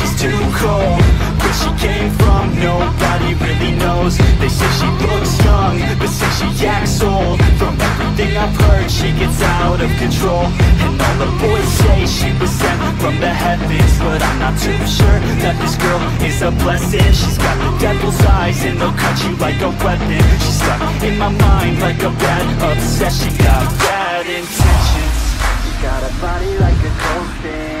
she's control. And all the boys say she was sent from the heavens But I'm not too sure That this girl is a blessing. She's got the devil's eyes And they'll cut you like a weapon. She's stuck in my mind Like a bad obsession. She Got bad intentions. She got a body like a cold thing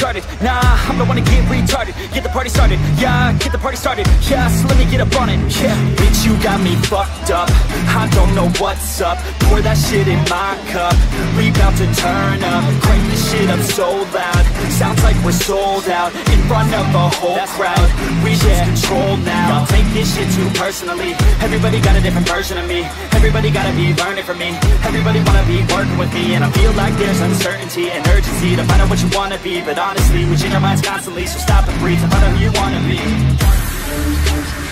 guarded Nah, I'm the one to get retarded. Get the party started, yeah, get the party started. Yeah, so let me get up on it, yeah. Bitch, you got me fucked up. I don't know what's up. Pour that shit in my cup. We bout to turn up. Crank this shit up so loud. Sounds like we're sold out In front of a whole crowd. We lose control now take this shit too personally. Everybody got a different version of me. Everybody gotta be learning from me. Everybody wanna be working with me And I feel like there's uncertainty and urgency To find out what you wanna be. But honestly, we change our minds constantly So stop and breathe to find out who you wanna be.